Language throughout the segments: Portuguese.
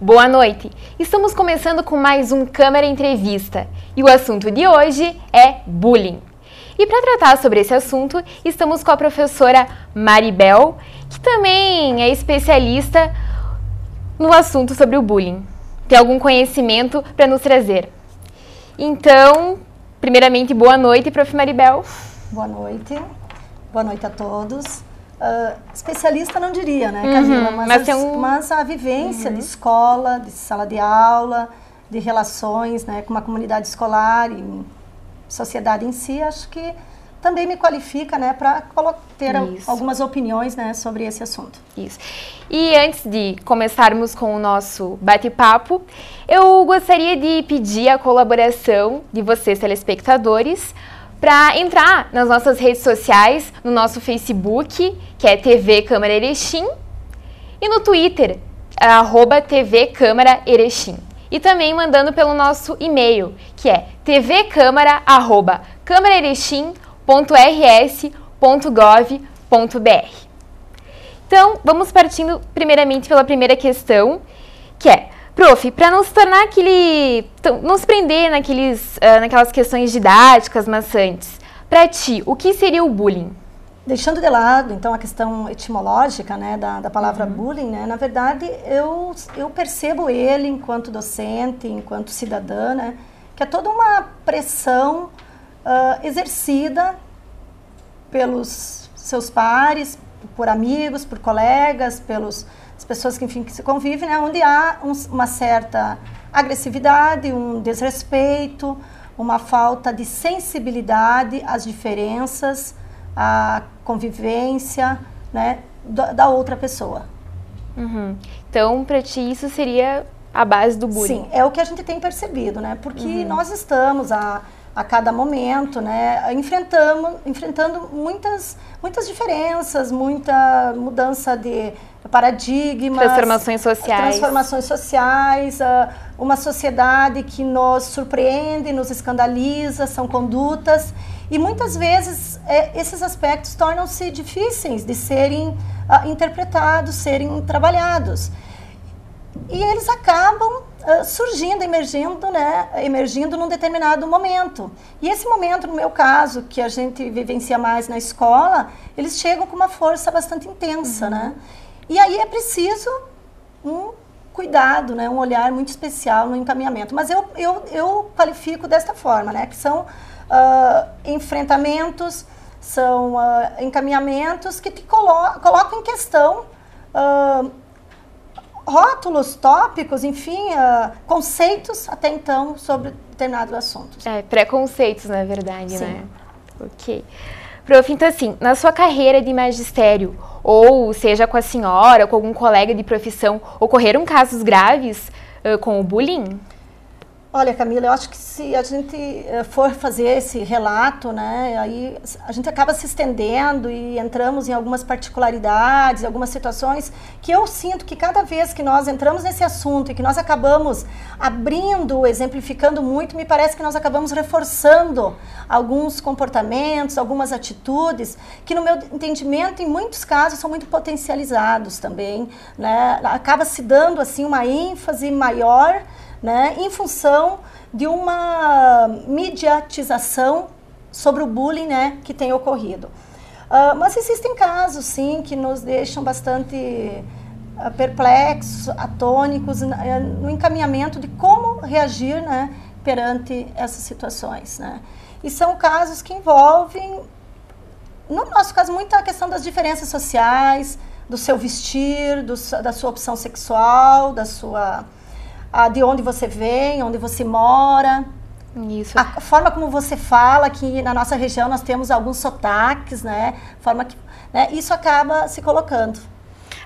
Boa noite! Estamos começando com mais um Câmara Entrevista e o assunto de hoje é bullying. E para tratar sobre esse assunto, estamos com a professora Maribel, que também é especialista no assunto sobre o bullying. Tem algum conhecimento para nos trazer. Então, primeiramente, boa noite, prof. Maribel. Boa noite. Boa noite a todos. Uh, especialista não diria, né, Camila? Uhum, mas, mas, as, um... mas, a vivência uhum. de escola, de sala de aula, de relações né, com uma comunidade escolar e sociedade em si, acho que também me qualifica né, para ter Isso. algumas opiniões né, sobre esse assunto. Isso. E antes de começarmos com o nosso bate-papo, eu gostaria de pedir a colaboração de vocês, telespectadores, para entrar nas nossas redes sociais, no nosso Facebook, que é TV Câmara Erechim, e no Twitter, arroba TV Câmara Erechim. E também mandando pelo nosso e-mail, que é tvcâmara.câmaraerechim.rs.gov.br. Então, vamos partindo primeiramente pela primeira questão, que é Prof, para não se tornar aquele. não se prender naqueles, uh, naquelas questões didáticas maçantes, para ti, o que seria o bullying? Deixando de lado, então, a questão etimológica né, da, da palavra uhum. bullying, né, na verdade, eu, eu percebo ele enquanto docente, enquanto cidadã, né, que é toda uma pressão uh, exercida pelos seus pares, por amigos, por colegas, pelos as pessoas que, enfim, que se convivem, né, onde há um, uma certa agressividade, um desrespeito, uma falta de sensibilidade às diferenças, à convivência né, da, da outra pessoa. Uhum. Então, para ti, isso seria a base do bullying? Sim, é o que a gente tem percebido, né? Porque uhum. nós estamos a, a cada momento, né, enfrentamos, enfrentando muitas, muitas diferenças, muita mudança de paradigmas, transformações sociais, transformações sociais, ah, uma sociedade que nos surpreende, nos escandaliza, são condutas. E muitas vezes é, esses aspectos tornam-se difíceis de serem uh, interpretados, serem trabalhados. E eles acabam uh, surgindo, emergindo, né, emergindo num determinado momento. E esse momento, no meu caso, que a gente vivencia mais na escola, eles chegam com uma força bastante intensa, uhum. né? E aí é preciso um cuidado, né, um olhar muito especial no encaminhamento. Mas eu, eu, eu qualifico desta forma, né, que são uh, enfrentamentos, são uh, encaminhamentos que te colo colocam em questão rótulos, tópicos, enfim, conceitos até então sobre determinados assuntos. É, preconceitos, na verdade, Sim. né? Ok. Prof, então assim, na sua carreira de magistério, ou seja com a senhora, ou com algum colega de profissão, ocorreram casos graves uh, com o bullying? Olha, Camila, eu acho que se a gente eh, for fazer esse relato, né, aí a gente acaba se estendendo e entramos em algumas particularidades, algumas situações que eu sinto que cada vez que nós entramos nesse assunto e que nós acabamos abrindo, exemplificando muito, me parece que nós acabamos reforçando alguns comportamentos, algumas atitudes que, no meu entendimento, em muitos casos são muito potencializados também, né? Acaba se dando assim uma ênfase maior né, em função de uma mediatização sobre o bullying né, que tem ocorrido. Uh, mas existem casos, sim, que nos deixam bastante uh, perplexos, atônicos uh, no encaminhamento de como reagir né, perante essas situações. Né? E são casos que envolvem, no nosso caso, muito a questão das diferenças sociais, do seu vestir, do, da sua opção sexual, da sua ah, de onde você vem, onde você mora. Isso. A forma como você fala, que na nossa região nós temos alguns sotaques, né? Forma que, né? Isso acaba se colocando.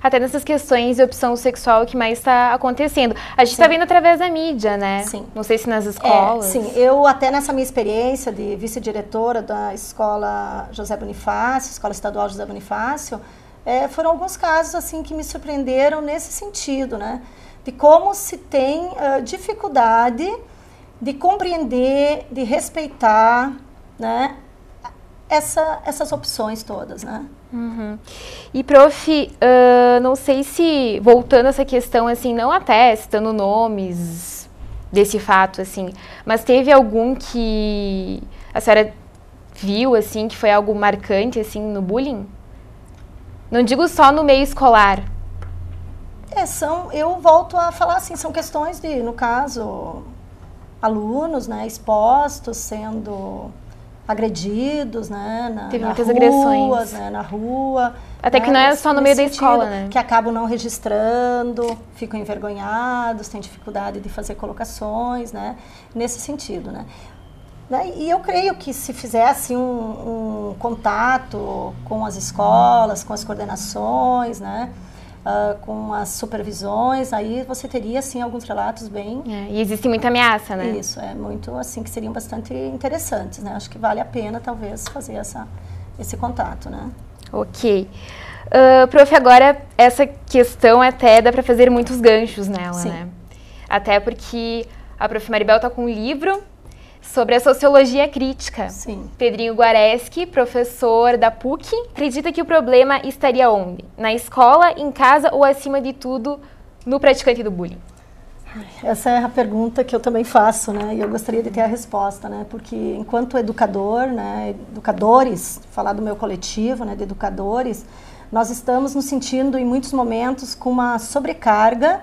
Até nessas questões de opção sexual que mais está acontecendo. A gente está vendo através da mídia, né? Sim. Não sei se nas escolas. É, sim, eu até nessa minha experiência de vice-diretora da escola José Bonifácio, Escola Estadual José Bonifácio, é, foram alguns casos assim que me surpreenderam nesse sentido, né? De como se tem uh, dificuldade de compreender, de respeitar, né, essa, essas opções todas, né? Uhum. E, prof, uh, não sei se, voltando essa questão, assim, não até citando nomes desse fato, assim, mas teve algum que a senhora viu, assim, que foi algo marcante, assim, no bullying? Não digo só no meio escolar. É, são, eu volto a falar assim, são questões de, no caso, alunos, né, expostos, sendo agredidos, né? Na, Teve na muitas ruas, agressões. Né, na rua. Até né, que não é só no meio da escola, né? Que acabam não registrando, ficam envergonhados, têm dificuldade de fazer colocações, né? Nesse sentido, né? né? E eu creio que se fizesse um, um contato com as escolas, com as coordenações, né? Uh, com as supervisões, aí você teria, assim, alguns relatos bem... É, e existe muita ameaça, né? Isso, é muito, assim, que seriam bastante interessantes, né? Acho que vale a pena, talvez, fazer essa, esse contato, né? Ok. Uh, prof, agora essa questão até dá para fazer muitos ganchos nela, Sim. né? Até porque a prof. Maribel está com um livro sobre a sociologia crítica. Sim. Pedrinho Guareschi, professor da PUC, acredita que o problema estaria onde? Na escola, em casa ou, acima de tudo, no praticante do bullying? Essa é a pergunta que eu também faço, né? E eu gostaria de ter a resposta, né? Porque enquanto educador, né, educadores, falar do meu coletivo, né, de educadores, nós estamos nos sentindo em muitos momentos com uma sobrecarga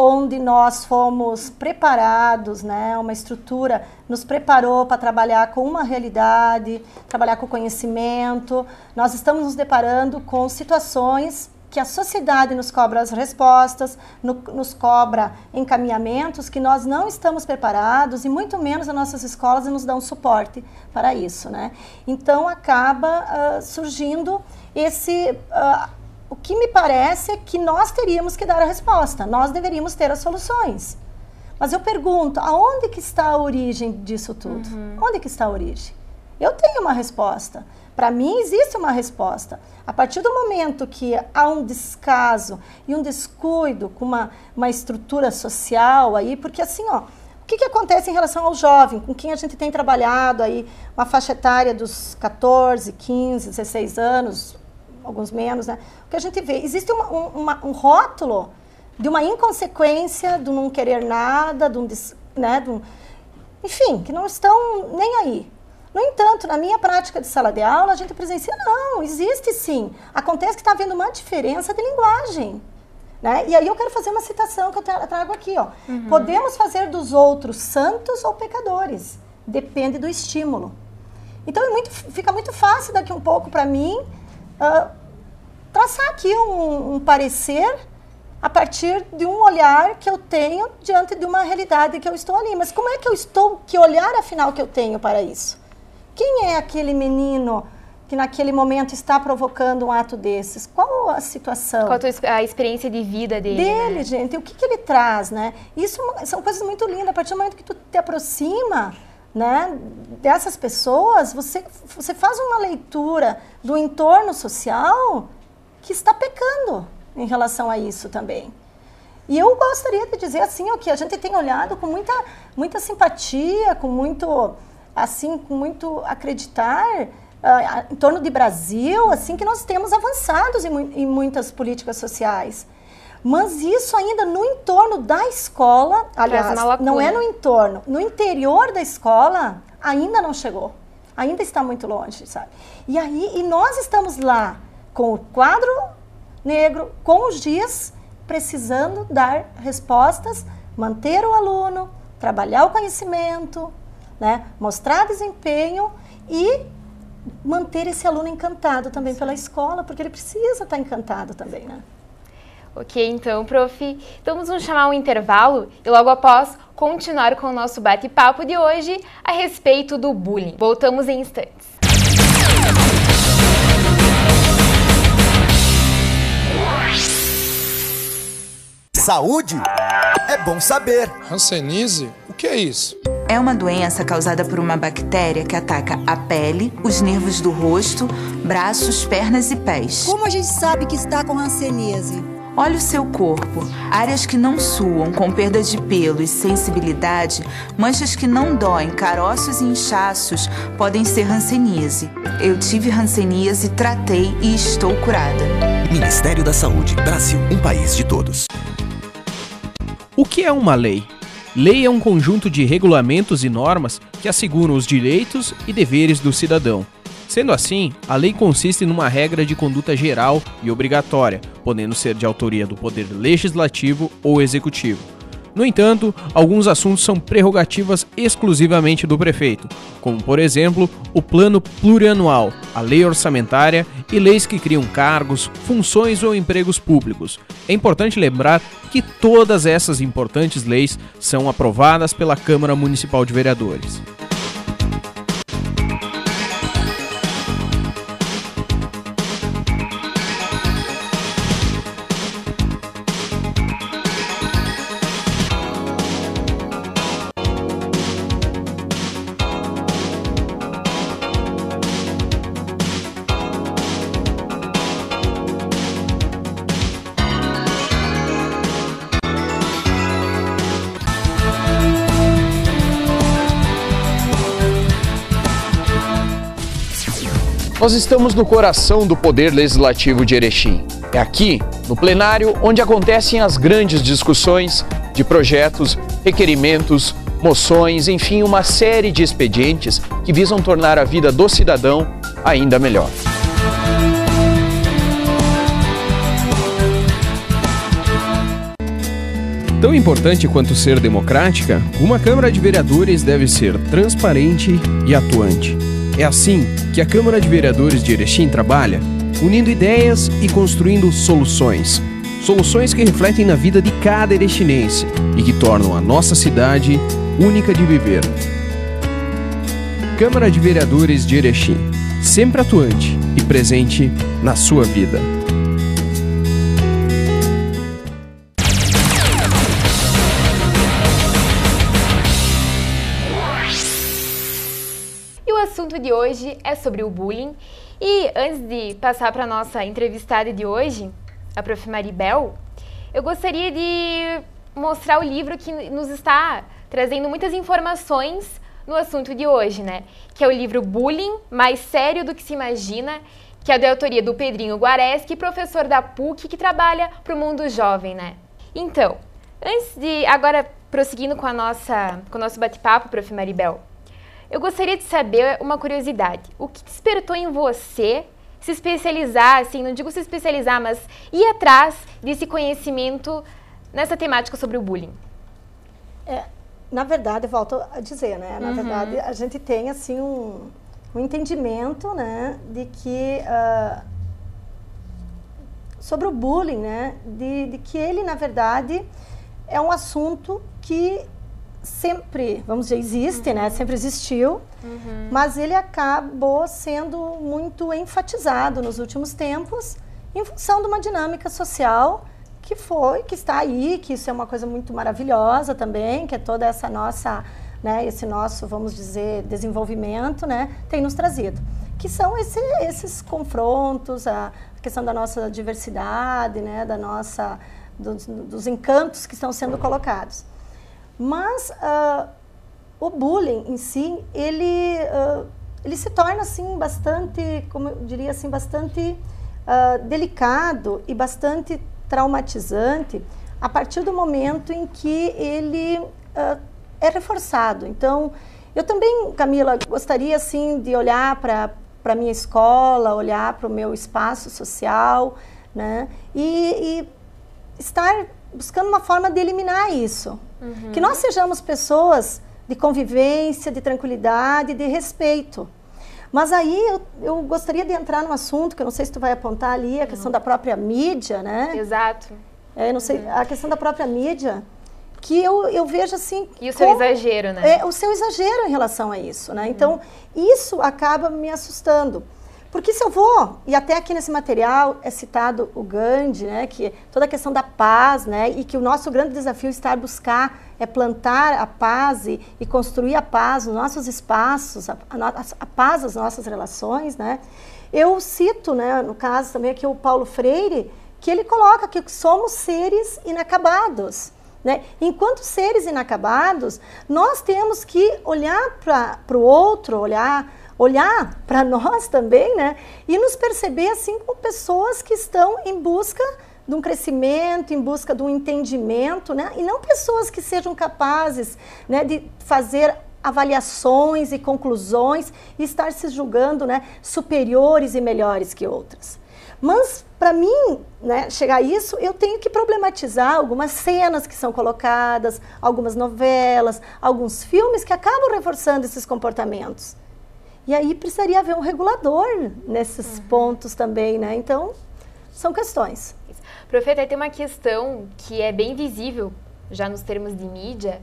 onde nós fomos preparados, né, uma estrutura nos preparou para trabalhar com uma realidade, trabalhar com conhecimento. Nós estamos nos deparando com situações que a sociedade nos cobra as respostas, no, nos cobra encaminhamentos que nós não estamos preparados e muito menos as nossas escolas nos dão suporte para isso, né? Então acaba uh, surgindo esse uh, o que me parece é que nós teríamos que dar a resposta, nós deveríamos ter as soluções. Mas eu pergunto, aonde que está a origem disso tudo? Uhum. Onde que está a origem? Eu tenho uma resposta. Para mim existe uma resposta. A partir do momento que há um descaso e um descuido com uma, uma estrutura social aí, porque assim, ó, o que, que acontece em relação ao jovem, com quem a gente tem trabalhado aí, uma faixa etária dos 14, 15, 16 anos, alguns menos, né? O que a gente vê, existe uma, um, uma, um rótulo de uma inconsequência, do não querer nada, de um, né, de um, enfim, que não estão nem aí. No entanto, na minha prática de sala de aula, a gente presencia, não, existe sim. Acontece que está havendo uma diferença de linguagem. Né? E aí eu quero fazer uma citação que eu trago aqui. Ó. Uhum. Podemos fazer dos outros santos ou pecadores. Depende do estímulo. Então é muito, fica muito fácil daqui um pouco para mim uh, traçar aqui um, um parecer a partir de um olhar que eu tenho diante de uma realidade que eu estou ali. Mas como é que eu estou, que olhar afinal que eu tenho para isso? Quem é aquele menino que naquele momento está provocando um ato desses? Qual a situação? Qual a experiência de vida dele? Dele, né? gente. O que, que ele traz, né? Isso são coisas muito lindas. A partir do momento que tu te aproxima né, dessas pessoas, você, você faz uma leitura do entorno social que está pecando em relação a isso também. E eu gostaria de dizer assim, o que a gente tem olhado com muita, muita simpatia, com muito, assim, com muito acreditar uh, em torno de Brasil, assim, que nós temos avançados em, em muitas políticas sociais. Mas isso ainda no entorno da escola, aliás, não é no entorno, no interior da escola, ainda não chegou. Ainda está muito longe, sabe? E aí, e nós estamos lá com o quadro negro, com os dias, precisando dar respostas, manter o aluno, trabalhar o conhecimento, né? mostrar desempenho e manter esse aluno encantado também pela escola, porque ele precisa estar encantado também, né? Ok, então, prof, então vamos chamar um intervalo e logo após continuar com o nosso bate-papo de hoje a respeito do bullying. Voltamos em instantes. Saúde é bom saber. Hanseníase? O que é isso? É uma doença causada por uma bactéria que ataca a pele, os nervos do rosto, braços, pernas e pés. Como a gente sabe que está com hanseníase? Olhe o seu corpo. Áreas que não suam, com perda de pelo e sensibilidade, manchas que não doem, caroços e inchaços podem ser hanseníase. Eu tive hanseníase, tratei e estou curada. Ministério da Saúde, Brasil, um país de todos. O que é uma lei? Lei é um conjunto de regulamentos e normas que asseguram os direitos e deveres do cidadão. Sendo assim, a lei consiste numa regra de conduta geral e obrigatória, podendo ser de autoria do Poder Legislativo ou Executivo. No entanto, alguns assuntos são prerrogativas exclusivamente do prefeito, como, por exemplo, o plano plurianual, a lei orçamentária e leis que criam cargos, funções ou empregos públicos. É importante lembrar que todas essas importantes leis são aprovadas pela Câmara Municipal de Vereadores. Nós estamos no coração do Poder Legislativo de Erechim. É aqui, no plenário, onde acontecem as grandes discussões de projetos, requerimentos, moções, enfim, uma série de expedientes que visam tornar a vida do cidadão ainda melhor. Tão importante quanto ser democrática, uma Câmara de Vereadores deve ser transparente e atuante. É assim que a Câmara de Vereadores de Erechim trabalha, unindo ideias e construindo soluções. Soluções que refletem na vida de cada erechinense e que tornam a nossa cidade única de viver. Câmara de Vereadores de Erechim, sempre atuante e presente na sua vida. Hoje é sobre o bullying. E antes de passar para a nossa entrevistada de hoje, a Prof. Maribel, eu gostaria de mostrar o livro que nos está trazendo muitas informações no assunto de hoje, né? Que é o livro Bullying, Mais Sério do que Se Imagina, que é da autoria do Pedrinho Guareschi, professor da PUC, que trabalha para o mundo jovem, né? Então, antes de agora prosseguindo com a nossa com o nosso bate-papo, Prof. Maribel, eu gostaria de saber uma curiosidade. O que despertou em você se especializar, assim, não digo se especializar, mas ir atrás desse conhecimento nessa temática sobre o bullying? É, na verdade, volto a dizer, né? Na uhum. verdade, a gente tem, assim, um, um entendimento, né, de que... Uh, sobre o bullying, né, de, de que ele, na verdade, é um assunto que sempre, vamos dizer, existe, né? uhum. né? Sempre existiu, uhum. mas ele acabou sendo muito enfatizado nos últimos tempos em função de uma dinâmica social que foi, que está aí, que isso é uma coisa muito maravilhosa também, que é toda essa nossa, né, esse nosso, vamos dizer, desenvolvimento, né, tem nos trazido. Que são esse, esses confrontos, a questão da nossa diversidade, né, da nossa, dos, dos encantos que estão sendo colocados. Mas uh, o bullying em si, ele, uh, ele se torna assim bastante, como eu diria assim, bastante uh, delicado e bastante traumatizante a partir do momento em que ele é reforçado. Então, eu também, Camila, gostaria assim de olhar para para minha escola, olhar para o meu espaço social, né? E, e estar buscando uma forma de eliminar isso. Uhum. Que nós sejamos pessoas de convivência, de tranquilidade, de respeito. Mas aí eu, eu, gostaria de entrar num assunto que eu não sei se tu vai apontar ali, a questão uhum. da própria mídia, né? Exato. É, não sei, uhum. a questão da própria mídia, que eu, eu vejo assim... E o seu exagero, né? É, o seu exagero em relação a isso, né? Então, isso acaba me assustando. Porque se eu vou, e até aqui nesse material é citado o Gandhi, né, que toda a questão da paz, né, e que o nosso grande desafio está a buscar, é plantar a paz e, e construir a paz nos nossos espaços, a, a, a, paz das nossas relações, né. Eu cito, né, no caso também aqui o Paulo Freire, que ele coloca que somos seres inacabados. Né? Enquanto seres inacabados, nós temos que olhar para o outro, olhar olhar para nós também, né? E nos perceber assim como pessoas que estão em busca de um crescimento, em busca de um entendimento, né? E não pessoas que sejam capazes, né, de fazer avaliações e conclusões e estar se julgando, né, superiores e melhores que outras. Mas para mim, né, chegar a isso, eu tenho que problematizar algumas cenas que são colocadas, algumas novelas, alguns filmes que acabam reforçando esses comportamentos. E aí precisaria haver um regulador nesses uhum. pontos também, né? Então, são questões. Profeta, tem uma questão que é bem visível já nos termos de mídia,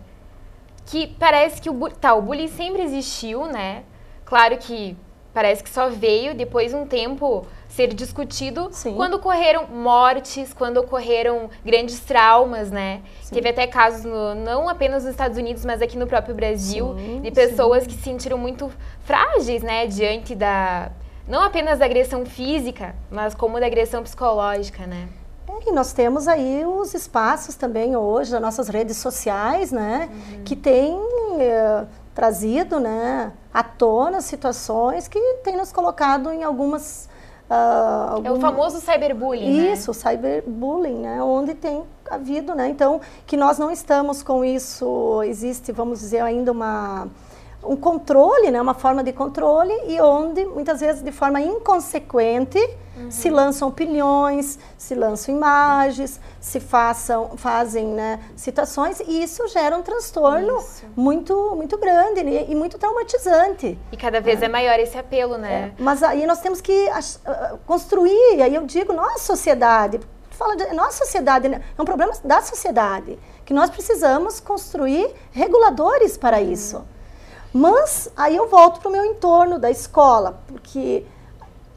que parece que o, tá, o bullying sempre existiu, né? Claro que parece que só veio depois de um tempo ser discutido Sim. quando ocorreram mortes, quando ocorreram grandes traumas, né? Sim. Teve até casos no, não apenas nos Estados Unidos, mas aqui no próprio Brasil, sim, de pessoas que se sentiram muito frágeis, né, diante da não apenas da agressão física, mas como da agressão psicológica, né? É, e nós temos aí os espaços também hoje, as nossas redes sociais, né, uhum. que têm eh, trazido, né, à tona situações que têm nos colocado em algumas Uh, algum... É o famoso cyberbullying, né? Isso, né? cyberbullying, né? Onde tem havido, né? Então, que nós não estamos com isso, existe, vamos dizer, ainda uma um controle, né, uma forma de controle e onde muitas vezes de forma inconsequente uhum. se lançam opiniões, se lançam imagens, se façam, fazem né, situações e isso gera um transtorno isso. muito muito grande né, e muito traumatizante. E cada vez é, é maior esse apelo, né? É, mas aí nós temos que uh, construir, aí eu digo, nossa sociedade, fala de nossa sociedade, né, é um problema da sociedade que nós precisamos construir reguladores para uhum. Mas aí eu volto para o meu entorno da escola, porque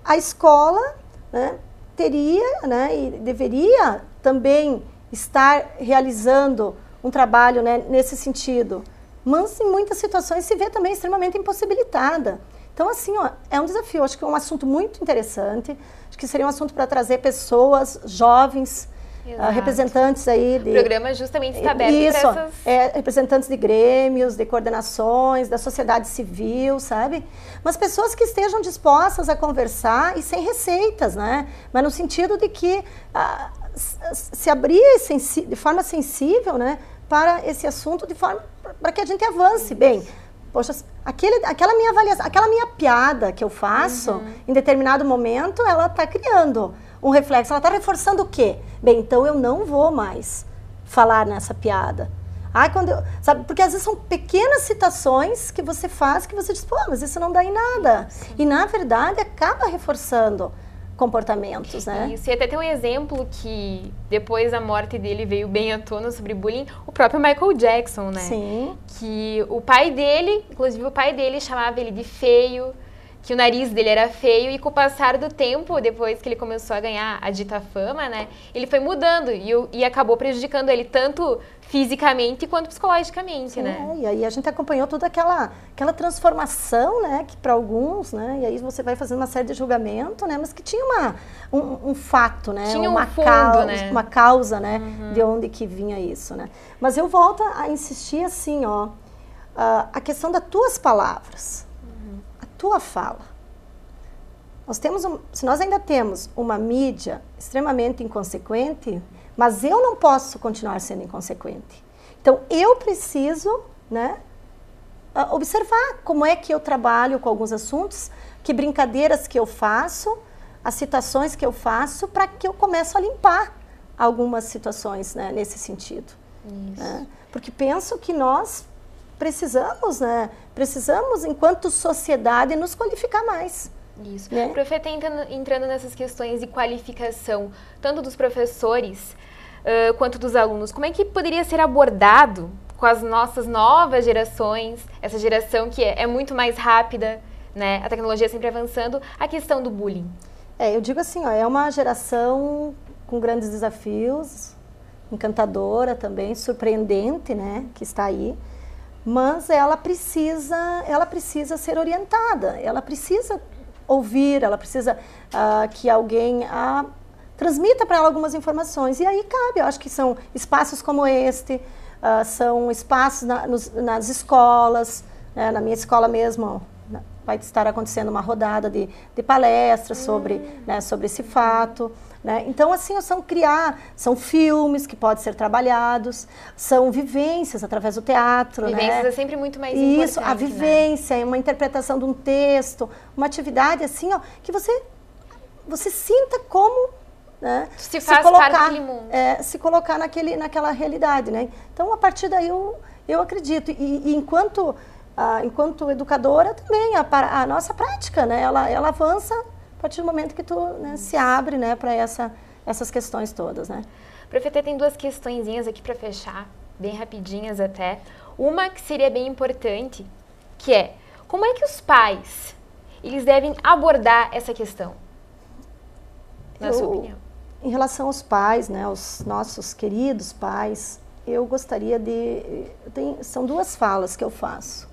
a escola né, teria né, e deveria também estar realizando um trabalho né, nesse sentido. Mas em muitas situações se vê também extremamente impossibilitada. Então, assim, ó, é um desafio. Acho que é um assunto muito interessante. Acho que seria um assunto para trazer pessoas jovens Uh, representantes aí de... O programa justamente está aberto Isso, essas... é, representantes de grêmios, de coordenações, da sociedade civil, sabe? Mas pessoas que estejam dispostas a conversar e sem receitas, né? Mas no sentido de que uh, se abrir de forma sensível, né? Para esse assunto, de forma para que a gente avance bem. Poxa, aquele, aquela minha avaliação, aquela minha piada que eu faço, uhum. em determinado momento, ela está criando um reflexo. Ela está reforçando o quê? Bem, então eu não vou mais falar nessa piada. Ah, quando eu, sabe, porque às vezes são pequenas citações que você faz que você diz, pô, mas isso não dá em nada. Sim. E na verdade acaba reforçando comportamentos, né? Isso, e até tem um exemplo que depois da morte dele veio bem à tona sobre bullying, o próprio Michael Jackson, né? Sim. Que o pai dele, inclusive o pai dele chamava ele de feio, que o nariz dele era feio e com o passar do tempo, depois que ele começou a ganhar a dita fama, né, ele foi mudando e, e acabou prejudicando ele tanto fisicamente quanto psicologicamente, né? É, e aí a gente acompanhou toda aquela, aquela transformação, né, que para alguns, né, e aí você vai fazendo uma série de julgamento, né, mas que tinha uma, um, um fato, né, tinha uma, um fundo, causa, né? uma causa, né, uhum. de onde que vinha isso, né. Mas eu volto a insistir assim, ó, uh, a questão das tuas palavras, tua fala. Nós temos um, se nós ainda temos uma mídia extremamente inconsequente, mas eu não posso continuar sendo inconsequente. Então eu preciso, né, observar como é que eu trabalho com alguns assuntos, que brincadeiras que eu faço, as citações que eu faço, para que eu comece a limpar algumas situações né, nesse sentido. Né? Porque penso que nós precisamos, né? Precisamos, enquanto sociedade, nos qualificar mais. Isso. Né? Profeta, entrando, entrando nessas questões de qualificação, tanto dos professores uh, quanto dos alunos, como é que poderia ser abordado com as nossas novas gerações, essa geração que é, é muito mais rápida, né? A tecnologia sempre avançando, a questão do bullying? É, eu digo assim, ó, é uma geração com grandes desafios, encantadora também, surpreendente, né, que está aí mas ela precisa, ela precisa ser orientada, ela precisa ouvir, ela precisa uh, que alguém a transmita para ela algumas informações. E aí cabe, eu acho que são espaços como este, uh, são espaços na, nos, nas escolas, né, na minha escola mesmo, vai estar acontecendo uma rodada de, de palestras sobre, hum. né, sobre esse fato. Né? Então, assim, são criar, são filmes que podem ser trabalhados, são vivências através do teatro. Né? Vivências né? é sempre muito mais Isso, importante. a vivência, né? uma interpretação de um texto, uma atividade assim, ó, que você, você sinta como né? Se se colocar. É, se colocar naquele, naquela realidade, né? Então, a partir daí, eu, eu acredito. E, e enquanto, ah, enquanto educadora, também, a, a, nossa prática, né? Ela, ela avança a partir do momento que tu né, se abre né, para essa, essas questões todas, né? Profeta, tem duas questõezinhas aqui para fechar, bem rapidinhas até. Uma que seria bem importante, que é, como é que os pais, eles devem abordar essa questão? Na eu, sua opinião. Em relação aos pais, né, aos nossos queridos pais, eu gostaria de... Tem, são duas falas que eu faço.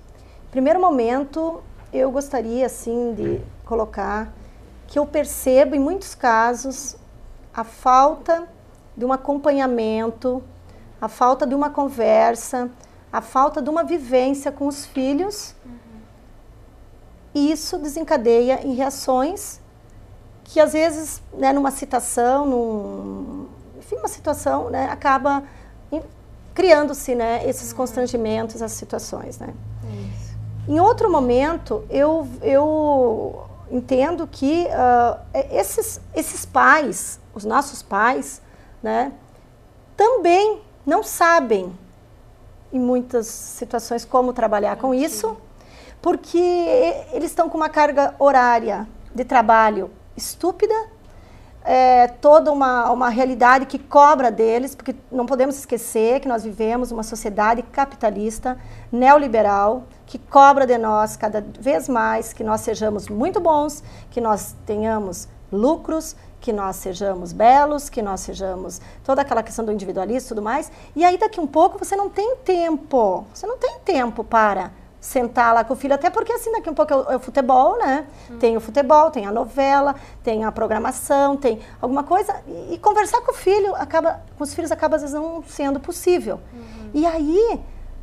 Primeiro momento, eu gostaria, assim, de colocar que eu percebo em muitos casos a falta de um acompanhamento, a falta de uma conversa, a falta de uma vivência com os filhos. E isso desencadeia em reações que às vezes, né, numa citação, num, enfim, uma situação, né, acaba criando-se, né, esses uhum. constrangimentos, as situações, né. Isso. Em outro momento, eu, eu entendo que uh, esses, esses pais, os nossos pais, né, também não sabem, em muitas situações, como trabalhar com isso, porque eles estão com uma carga horária de trabalho estúpida, é, toda uma, uma realidade que cobra deles, porque não podemos esquecer que nós vivemos uma sociedade capitalista, neoliberal, que cobra de nós cada vez mais que nós sejamos muito bons, que nós tenhamos lucros, que nós sejamos belos, que nós sejamos toda aquela questão do individualismo e tudo mais. E aí daqui um pouco você não tem tempo, você não tem tempo para sentar lá com o filho, até porque assim daqui um pouco é o, é o futebol, né? Hum. Tem o futebol, tem a novela, tem a programação, tem alguma coisa e, e, conversar com o filho acaba, com os filhos acaba às vezes não sendo possível. Uhum. E aí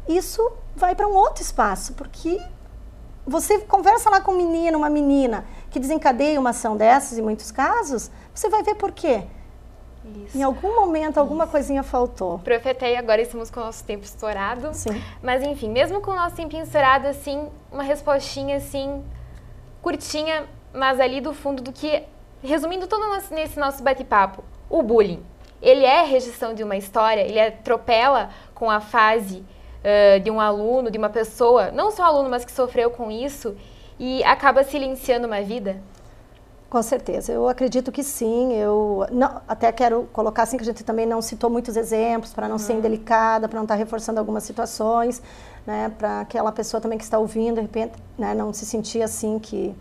isso vai para um outro espaço, porque você conversa lá com um menino, uma menina que desencadeia uma ação dessas, em muitos casos, você vai ver por quê. Isso. Em algum momento, alguma Isso. coisinha faltou. Profetei, agora estamos com o nosso tempo estourado. Sim. Mas enfim, mesmo com o nosso tempinho estourado, assim, uma respostinha assim, curtinha, mas ali do fundo do que, resumindo todo nosso, nesse nosso bate-papo, o bullying. Ele é rejeição de uma história, ele atropela com a fase uh, de um aluno, de uma pessoa, não só aluno, mas que sofreu com isso, e acaba silenciando uma vida? Com certeza, eu acredito que sim. Eu não, até quero colocar assim que a gente também não citou muitos exemplos para não uhum. ser indelicada, para não estar tá reforçando algumas situações, né, para aquela pessoa também que está ouvindo de repente, né, não se sentir assim que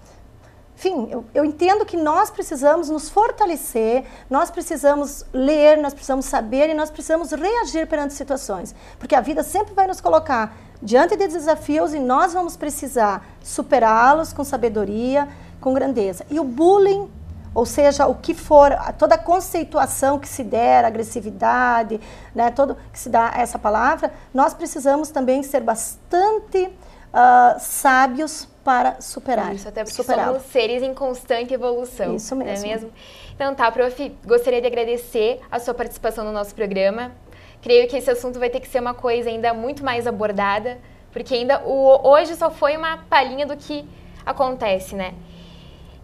enfim, eu, eu, entendo que nós precisamos nos fortalecer, nós precisamos ler, nós precisamos saber e nós precisamos reagir perante situações. Porque a vida sempre vai nos colocar diante de desafios e nós vamos precisar superá-los com sabedoria, com grandeza. E o bullying, ou seja, o que for, toda a conceituação que se der, agressividade, né, todo que se dá essa palavra, nós precisamos também ser bastante uh, sábios para superar. Isso, até porque somos seres em constante evolução. Isso mesmo. Não é mesmo? Então tá, prof, gostaria de agradecer a sua participação no nosso programa. Creio que esse assunto vai ter que ser uma coisa ainda muito mais abordada, porque ainda o, hoje só foi uma palhinha do que acontece, né?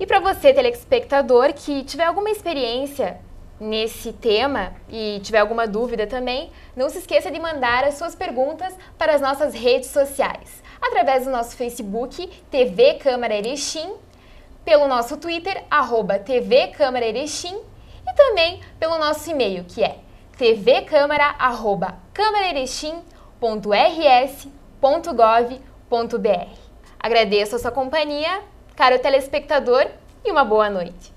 E para você, telespectador, que tiver alguma experiência nesse tema e tiver alguma dúvida também, não se esqueça de mandar as suas perguntas para as nossas redes sociais, através do nosso Facebook, TV Câmara Erechim, pelo nosso Twitter, arroba TV Câmara Erechim, e também pelo nosso e-mail, que é tvcâmara.camaraerechim.rs.gov.br. Agradeço a sua companhia caro telespectador, e uma boa noite.